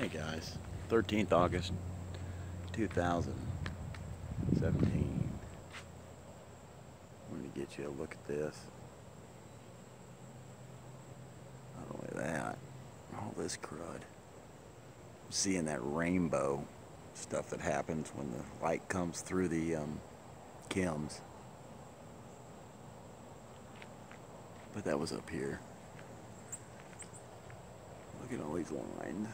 Hey guys, 13th August 2017. Let me get you a look at this. Not only that, all this crud. Seeing that rainbow stuff that happens when the light comes through the um, chems. But that was up here. Look at all these lines.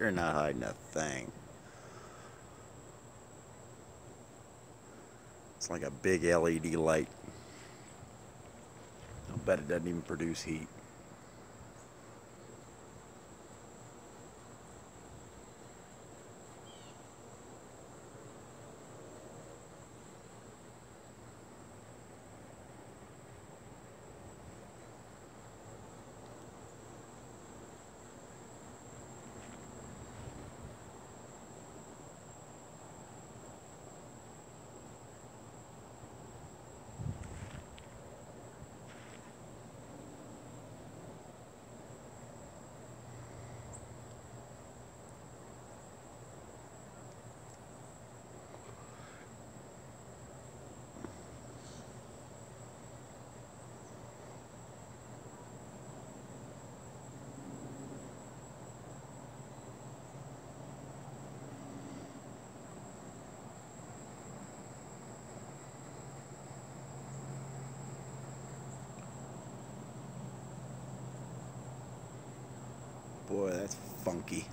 They're not hiding a thing. It's like a big LED light. I'll bet it doesn't even produce heat. Boy, that's funky.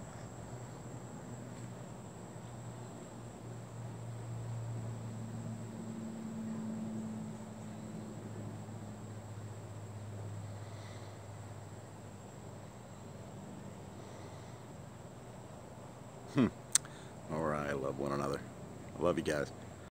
Hmm. All right, I love one another. I love you guys.